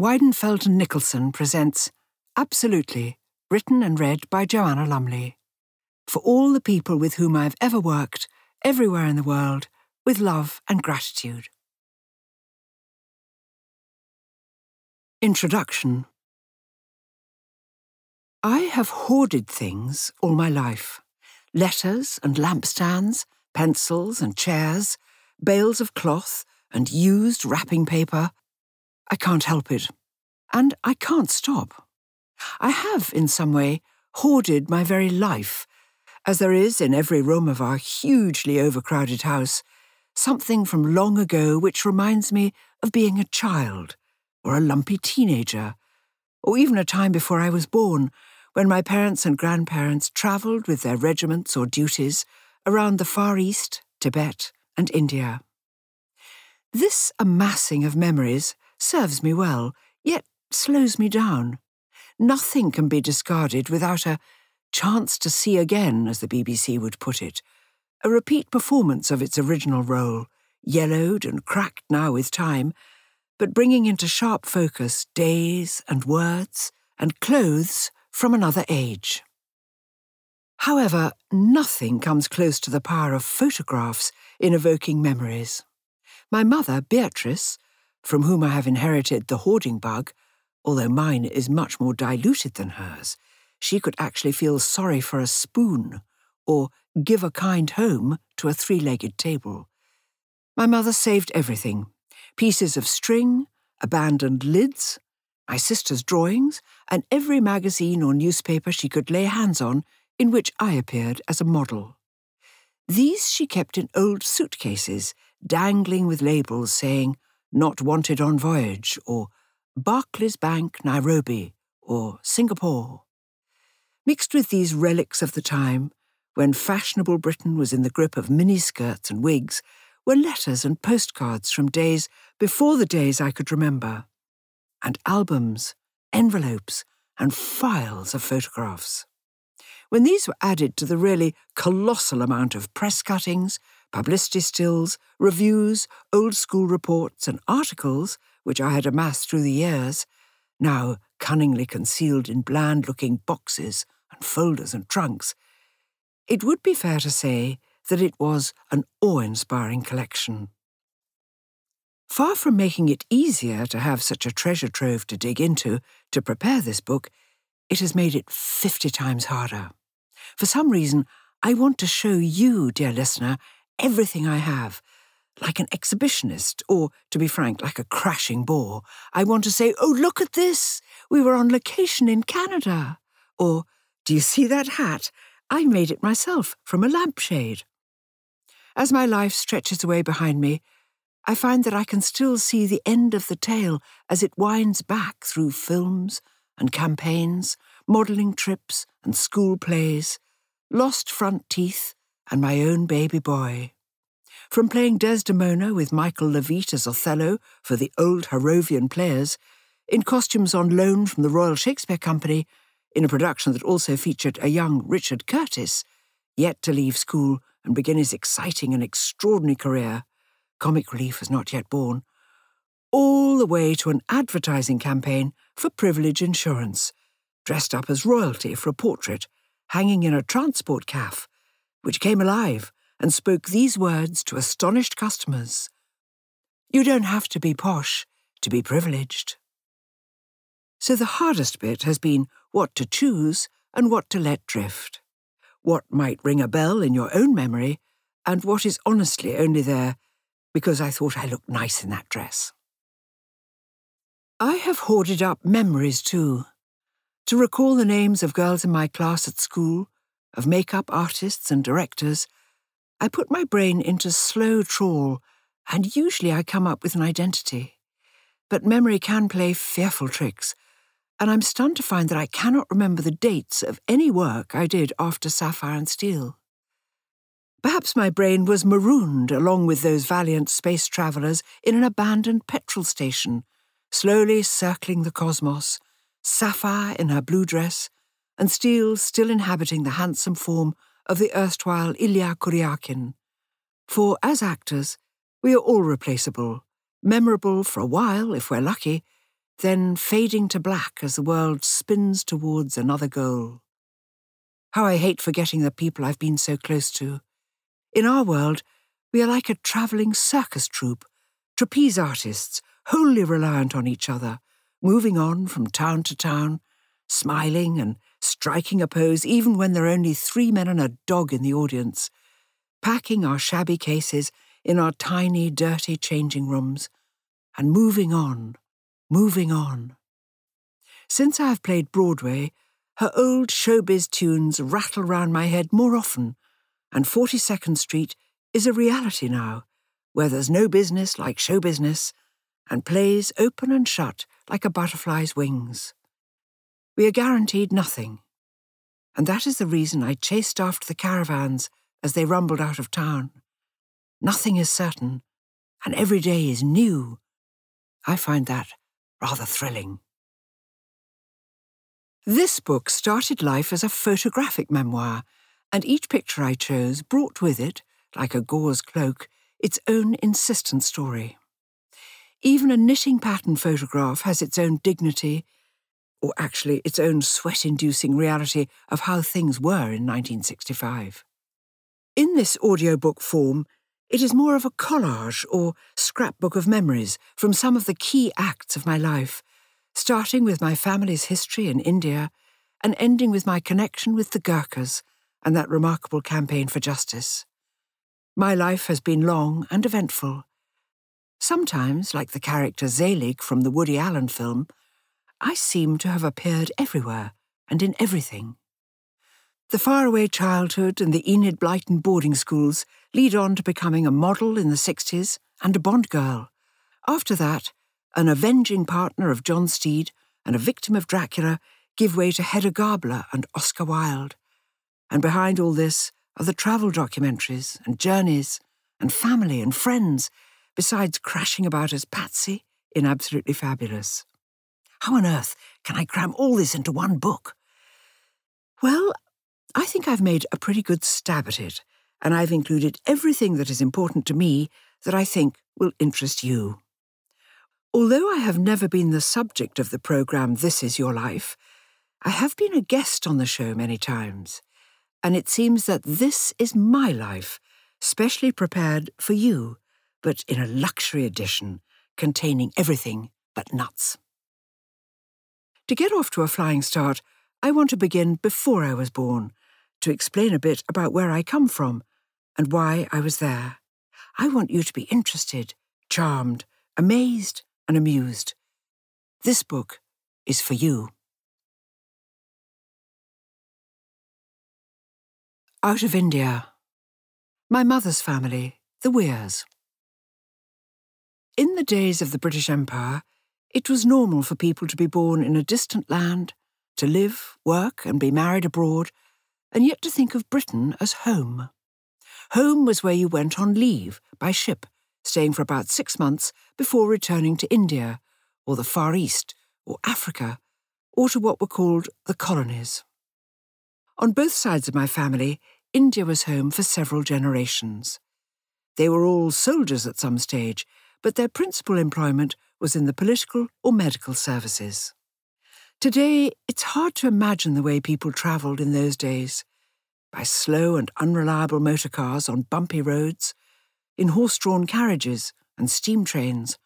Weidenfeld and Nicolson presents Absolutely, written and read by Joanna Lumley. For all the people with whom I've ever worked, everywhere in the world, with love and gratitude. Introduction I have hoarded things all my life letters and lampstands, pencils and chairs, bales of cloth and used wrapping paper. I can't help it. And I can't stop. I have, in some way, hoarded my very life, as there is in every room of our hugely overcrowded house something from long ago which reminds me of being a child, or a lumpy teenager, or even a time before I was born, when my parents and grandparents travelled with their regiments or duties around the Far East, Tibet, and India. This amassing of memories serves me well, yet slows me down. Nothing can be discarded without a chance to see again, as the BBC would put it, a repeat performance of its original role, yellowed and cracked now with time, but bringing into sharp focus days and words and clothes from another age. However, nothing comes close to the power of photographs in evoking memories. My mother, Beatrice, from whom I have inherited the hoarding bug, although mine is much more diluted than hers, she could actually feel sorry for a spoon or give a kind home to a three legged table. My mother saved everything pieces of string, abandoned lids, my sister's drawings, and every magazine or newspaper she could lay hands on in which I appeared as a model. These she kept in old suitcases, dangling with labels saying, Not wanted on voyage, or Barclays Bank, Nairobi, or Singapore. Mixed with these relics of the time, when fashionable Britain was in the grip of miniskirts and wigs, were letters and postcards from days before the days I could remember and albums, envelopes, and files of photographs. When these were added to the really colossal amount of press cuttings, publicity stills, reviews, old school reports, and articles which I had amassed through the years, now cunningly concealed in bland looking boxes and folders and trunks, it would be fair to say that it was an awe inspiring collection. Far from making it easier to have such a treasure trove to dig into to prepare this book, it has made it 50 times harder. For some reason, I want to show you, dear listener, everything I have. Like an exhibitionist, or, to be frank, like a crashing bore. I want to say, oh, look at this! We were on location in Canada. Or, do you see that hat? I made it myself from a lampshade. As my life stretches away behind me, I find that I can still see the end of the tale as it winds back through films and campaigns, modelling trips and school plays, lost front teeth, and my own baby boy. From playing Desdemona with Michael Levitt as Othello for the old Harrovian players, in costumes on loan from the Royal Shakespeare Company, in a production that also featured a young Richard Curtis, yet to leave school and begin his exciting and extraordinary career, Comic Relief was not yet born, all the way to an advertising campaign for privilege insurance, dressed up as royalty for a portrait, hanging in a transport caff, which came alive and spoke these words to astonished customers You don't have to be posh to be privileged. So the hardest bit has been what to choose and what to let drift. What might ring a bell in your own memory, and what is honestly only there because I thought I looked nice in that dress. I have hoarded up memories too, to recall the names of girls in my class at school, of makeup artists and directors. I put my brain into slow trawl, and usually I come up with an identity. But memory can play fearful tricks, and I'm stunned to find that I cannot remember the dates of any work I did after Sapphire and Steel. Perhaps my brain was marooned along with those valiant space travellers in an abandoned petrol station, slowly circling the cosmos, Sapphire in her blue dress, and Steel still inhabiting the handsome form of the erstwhile Illya Kuryakin. For as actors, we are all replaceable, memorable for a while if we're lucky, then fading to black as the world spins towards another goal. How I hate forgetting the people I've been so close to. In our world, we are like a travelling circus troupe, trapeze artists, wholly reliant on each other, moving on from town to town, smiling and striking a pose even when there are only three men and a dog in the audience, packing our shabby cases in our tiny, dirty changing rooms, and moving on, moving on. Since I have played Broadway, her old showbiz tunes rattle round my head more often, and 42nd Street is a reality now, where there's no business like show business, and plays open and shut like a butterfly's wings. We are guaranteed nothing, and that is the reason I chased after the caravans as they rumbled out of town. Nothing is certain, and every day is new. I find that rather thrilling. This book started life as a photographic memoir, and each picture I chose brought with it, like a gauze cloak, its own insistent story. Even a knitting pattern photograph has its own dignity, or actually its own sweat inducing reality of how things were in 1965. In this audiobook form, it is more of a collage or scrapbook of memories from some of the key acts of my life, starting with my family's history in India and ending with my connection with the Gurkhas and that remarkable campaign for justice. My life has been long and eventful. Sometimes, like the character Zelig from the Woody Allen film, I seem to have appeared everywhere and in everything. The faraway childhood and the Enid Blyton boarding schools lead on to becoming a model in the 60s and a Bond girl. After that, an avenging partner of John Steed and a victim of Dracula give way to Hedda Gabler and Oscar Wilde. And behind all this are the travel documentaries and journeys and family and friends, besides crashing about as Patsy in Absolutely Fabulous. How on earth can I cram all this into one book? Well, I think I've made a pretty good stab at it, and I've included everything that is important to me that I think will interest you. Although I have never been the subject of the programme This Is Your Life, I have been a guest on the show many times, and it seems that this is my life, specially prepared for you, but in a luxury edition containing everything but nuts. To get off to a flying start, I want to begin before I was born, to explain a bit about where I come from and why I was there. I want you to be interested, charmed, amazed, and amused. This book is for you. Out of India. My mother's family, the Weirs. In the days of the British Empire, it was normal for people to be born in a distant land, to live, work, and be married abroad, and yet to think of Britain as home. Home was where you went on leave, by ship, staying for about six months before returning to India, or the Far East, or Africa, or to what were called the colonies. On both sides of my family, India was home for several generations. They were all soldiers at some stage, but their principal employment was in the political or medical services. Today, it's hard to imagine the way people travelled in those days by slow and unreliable motor cars on bumpy roads, in horse drawn carriages and steam trains,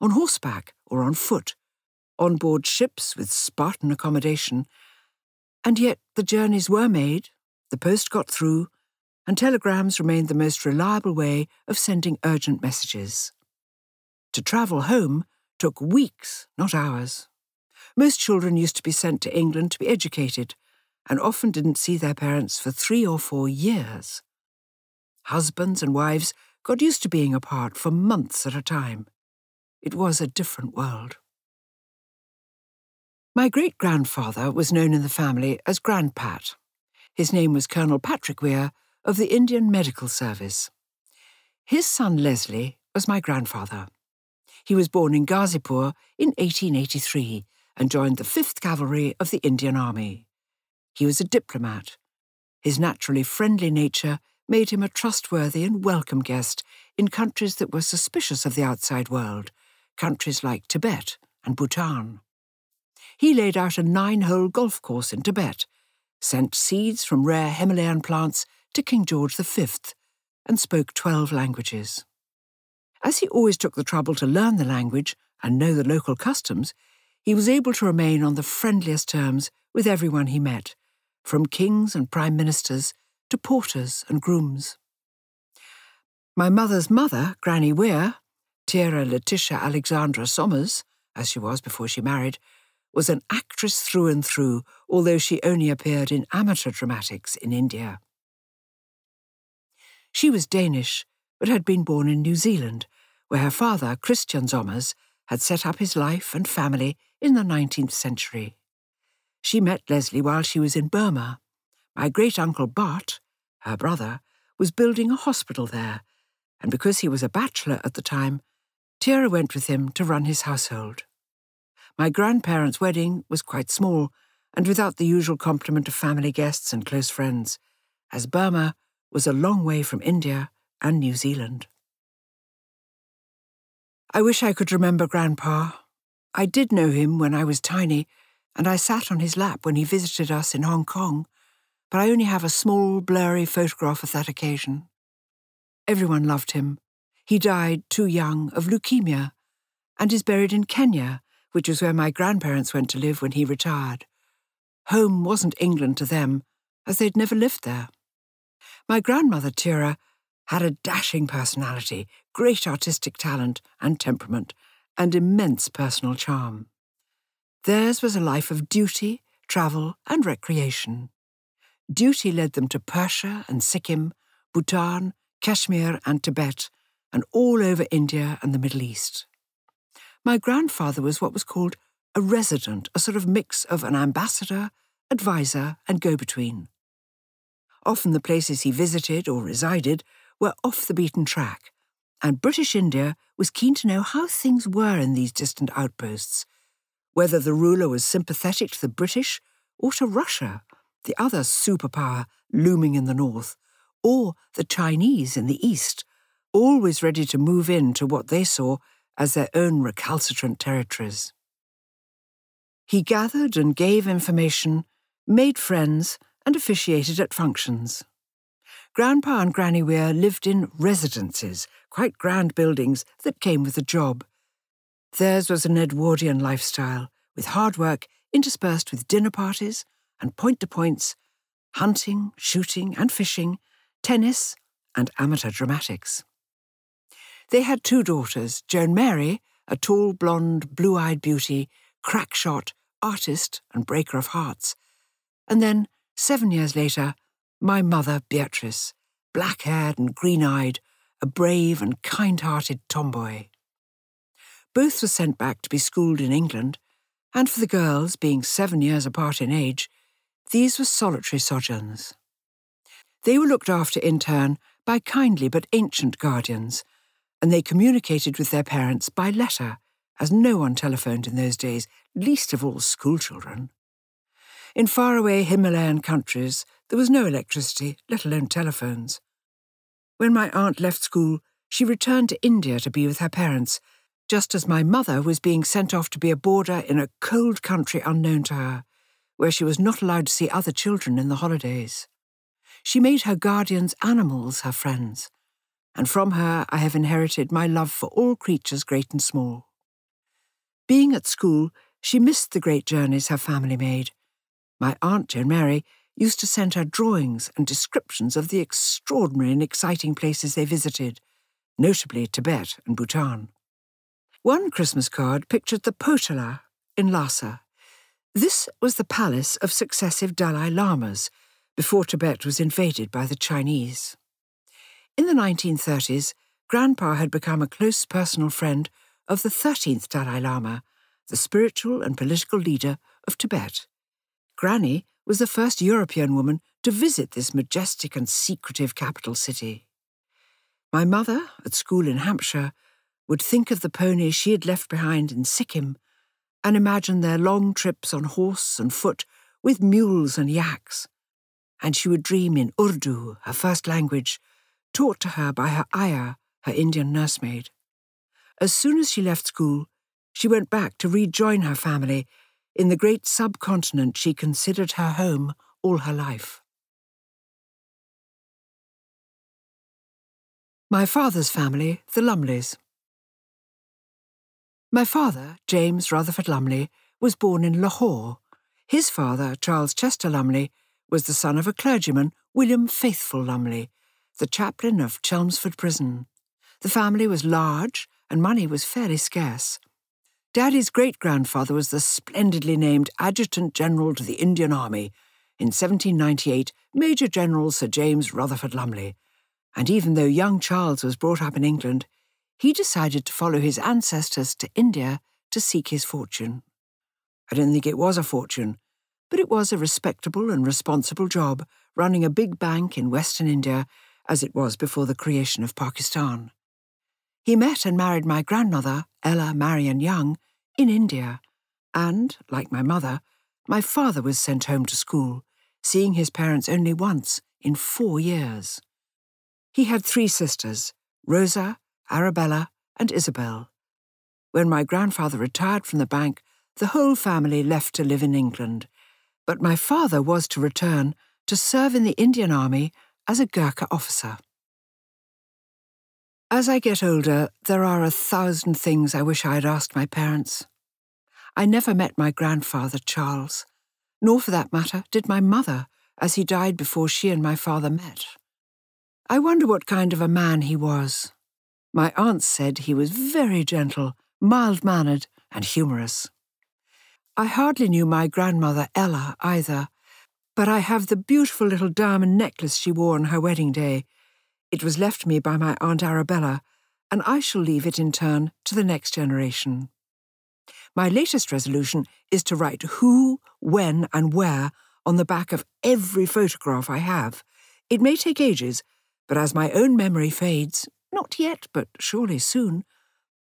on horseback or on foot, on board ships with Spartan accommodation. And yet the journeys were made, the post got through, and telegrams remained the most reliable way of sending urgent messages. To travel home took weeks, not hours. Most children used to be sent to England to be educated, and often didn't see their parents for three or four years. Husbands and wives got used to being apart for months at a time. It was a different world. My great grandfather was known in the family as Grandpat. His name was Colonel Patrick Weir of the Indian Medical Service. His son Leslie was my grandfather. He was born in Ghazipur in 1883 and joined the 5th Cavalry of the Indian Army. He was a diplomat. His naturally friendly nature made him a trustworthy and welcome guest in countries that were suspicious of the outside world, countries like Tibet and Bhutan. He laid out a nine hole golf course in Tibet, sent seeds from rare Himalayan plants to King George V, and spoke 12 languages. As he always took the trouble to learn the language and know the local customs, he was able to remain on the friendliest terms with everyone he met, from kings and prime ministers to porters and grooms. My mother's mother, Granny Weir, Thyra Letitia Alexandra Somers, as she was before she married, was an actress through and through, although she only appeared in amateur dramatics in India. She was Danish, but had been born in New Zealand, where her father, Christian Somers, had set up his life and family in the 19th century. She met Leslie while she was in Burma. My great uncle Bart, her brother, was building a hospital there, and because he was a bachelor at the time, Thyra went with him to run his household. My grandparents' wedding was quite small and without the usual complement of family guests and close friends, as Burma was a long way from India and New Zealand. I wish I could remember Grandpa. I did know him when I was tiny, and I sat on his lap when he visited us in Hong Kong, but I only have a small, blurry photograph of that occasion. Everyone loved him. He died too young of leukemia and is buried in Kenya, which was where my grandparents went to live when he retired. Home wasn't England to them, as they'd never lived there. My grandmother, Thyra, had a dashing personality, great artistic talent and temperament, and immense personal charm. Theirs was a life of duty, travel, and recreation. Duty led them to Persia and Sikkim, Bhutan, Kashmir, and Tibet, and all over India and the Middle East. My grandfather was what was called a resident, a sort of mix of an ambassador, adviser, and go between. Often the places he visited or resided were off the beaten track, and British India was keen to know how things were in these distant outposts, whether the ruler was sympathetic to the British or to Russia, the other superpower looming in the north, or the Chinese in the east, always ready to move in to what they saw as their own recalcitrant territories. He gathered and gave information, made friends, and officiated at functions. Grandpa and Granny Weir lived in residences, quite grand buildings that came with the job. Theirs was an Edwardian lifestyle, with hard work interspersed with dinner parties and point to points, hunting, shooting, and fishing, tennis, and amateur dramatics. They had two daughters, Joan Mary, a tall, blonde, blue eyed beauty, crack shot, artist, and breaker of hearts, and then Seven years later, my mother, Beatrice, black haired and green eyed, a brave and kind hearted tomboy. Both were sent back to be schooled in England, and for the girls, being seven years apart in age, these were solitary sojourns. They were looked after in turn by kindly but ancient guardians, and they communicated with their parents by letter, as no one telephoned in those days, least of all schoolchildren. In faraway Himalayan countries, there was no electricity, let alone telephones. When my aunt left school, she returned to India to be with her parents, just as my mother was being sent off to be a boarder in a cold country unknown to her, where she was not allowed to see other children in the holidays. She made her guardians animals her friends, and from her I have inherited my love for all creatures great and small. Being at school, she missed the great journeys her family made, my Aunt Joan Mary used to send her drawings and descriptions of the extraordinary and exciting places they visited, notably Tibet and Bhutan. One Christmas card pictured the Potala in Lhasa. This was the palace of successive Dalai Lamas before Tibet was invaded by the Chinese. In the 1930s, Grandpa had become a close personal friend of the 13th Dalai Lama, the spiritual and political leader of Tibet. Granny was the first European woman to visit this majestic and secretive capital city. My mother, at school in Hampshire, would think of the ponies she had left behind in Sikkim and imagine their long trips on horse and foot with mules and yaks. And she would dream in Urdu, her first language, taught to her by her ayah, her Indian nursemaid. As soon as she left school, she went back to rejoin her family in the great subcontinent she considered her home all her life. My father's family, the Lumleys. My father, James Rutherford Lumley, was born in Lahore. His father, Charles Chester Lumley, was the son of a clergyman, William Faithful Lumley, the chaplain of Chelmsford Prison. The family was large, and money was fairly scarce. Daddy's great grandfather was the splendidly named Adjutant General to the Indian Army, in 1798, Major General Sir James Rutherford Lumley. And even though young Charles was brought up in England, he decided to follow his ancestors to India to seek his fortune. I don't think it was a fortune, but it was a respectable and responsible job running a big bank in Western India as it was before the creation of Pakistan. He met and married my grandmother, Ella Marion Young, in India, and, like my mother, my father was sent home to school, seeing his parents only once in four years. He had three sisters, Rosa, Arabella, and Isabel. When my grandfather retired from the bank, the whole family left to live in England, but my father was to return to serve in the Indian Army as a Gurkha officer. As I get older, there are a thousand things I wish I had asked my parents. I never met my grandfather, Charles, nor for that matter did my mother, as he died before she and my father met. I wonder what kind of a man he was. My aunt said he was very gentle, mild mannered, and humorous. I hardly knew my grandmother Ella either, but I have the beautiful little diamond necklace she wore on her wedding day. It was left me by my Aunt Arabella, and I shall leave it in turn to the next generation. My latest resolution is to write who, when, and where on the back of every photograph I have. It may take ages, but as my own memory fades, not yet, but surely soon.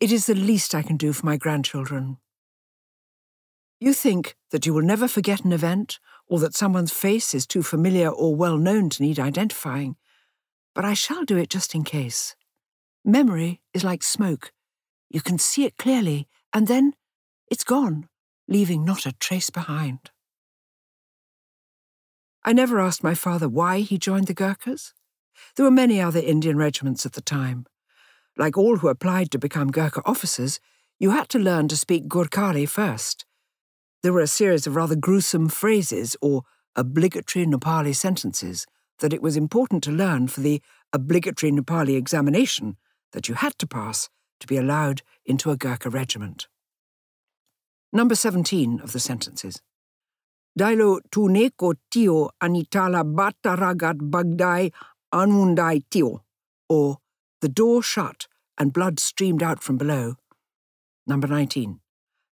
It is the least I can do for my grandchildren. You think that you will never forget an event, or that someone's face is too familiar or well known to need identifying, but I shall do it just in case. Memory is like smoke. You can see it clearly, and then it's gone, leaving not a trace behind. I never asked my father why he joined the Gurkhas. There were many other Indian regiments at the time. Like all who applied to become Gurkha officers, you had to learn to speak Gurkhali first. There were a series of rather gruesome phrases or obligatory Nepali sentences that it was important to learn for the obligatory Nepali examination that you had to pass to be allowed into a Gurkha regiment. Number 17 of the sentences. Dailo tuneko tio anitala bataragat bagdai anundai Tio, or The Door Shut and Blood Streamed Out from Below. Number 19.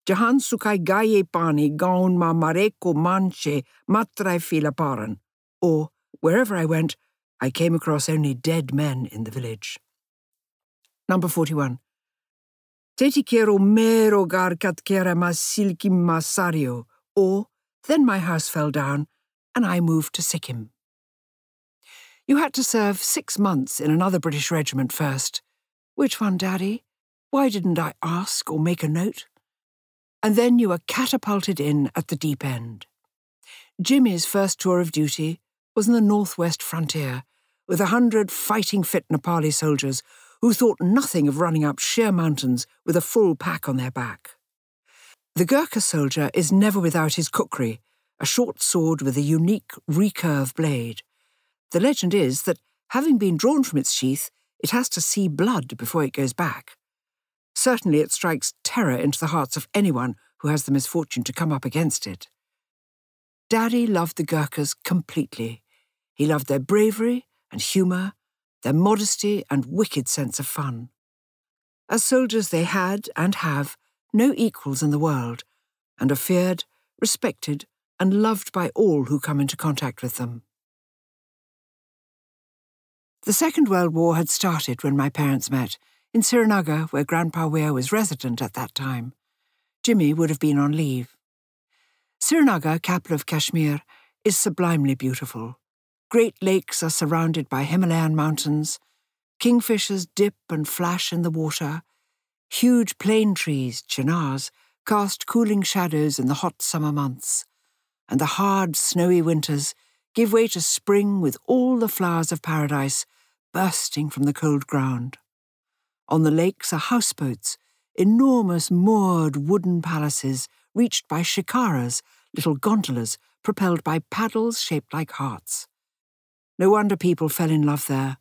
Jahan Sukai Gaye Pani Gaun Ma Mareko Manche Matrai Filaparan, or Wherever I went, I came across only dead men in the village. Number 41. Teti quiero mero gar kat kera silki masario, or Then my house fell down, and I moved to Sikkim. You had to serve six months in another British regiment first. Which one, Daddy? Why didn't I ask or make a note? And then you were catapulted in at the deep end. Jimmy's first tour of duty was on the northwest frontier, with a hundred fighting fit Nepali soldiers who thought nothing of running up sheer mountains with a full pack on their back. The Gurkha soldier is never without his kukri, a short sword with a unique recurve blade. The legend is that, having been drawn from its sheath, it has to see blood before it goes back. Certainly it strikes terror into the hearts of anyone who has the misfortune to come up against it. Daddy loved the Gurkhas completely. He loved their bravery and humour, their modesty and wicked sense of fun. As soldiers, they had, and have, no equals in the world, and are feared, respected, and loved by all who come into contact with them. The Second World War had started when my parents met, in Srinagar, where Grandpa Weir was resident at that time. Jimmy would have been on leave. Srinagar, capital of Kashmir, is sublimely beautiful. Great lakes are surrounded by Himalayan mountains. Kingfishers dip and flash in the water. Huge plane trees, chinars, cast cooling shadows in the hot summer months, and the hard, snowy winters give way to spring with all the flowers of paradise bursting from the cold ground. On the lakes are houseboats, enormous moored wooden palaces reached by shikaras, little gondolas propelled by paddles shaped like hearts. No wonder people fell in love there.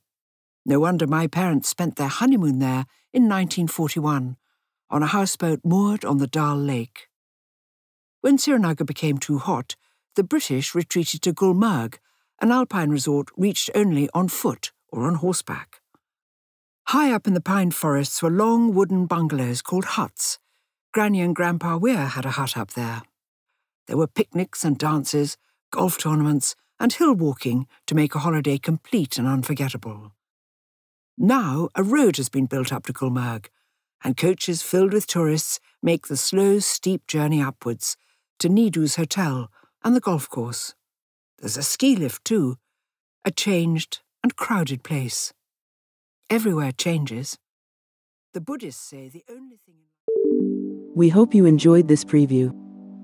No wonder my parents spent their honeymoon there in 1941 on a houseboat moored on the Dal Lake. When Srinagar became too hot, the British retreated to Gulmarg, an alpine resort reached only on foot or on horseback. High up in the pine forests were long wooden bungalows called huts. Granny and Grandpa Weir had a hut up there. There were picnics and dances, golf tournaments, and hill walking to make a holiday complete and unforgettable. Now a road has been built up to Gulmarg, and coaches filled with tourists make the slow, steep journey upwards to Nedou's hotel and the golf course. There's a ski lift too, a changed and crowded place. Everywhere changes. The Buddhists say the only thing. We hope you enjoyed this preview.